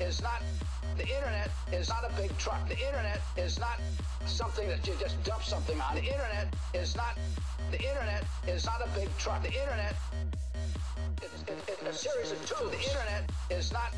is not the internet is not a big truck. The internet is not something that you just dump something on. The internet is not the internet is not a big truck. The internet is, is, is a series of two. The internet is not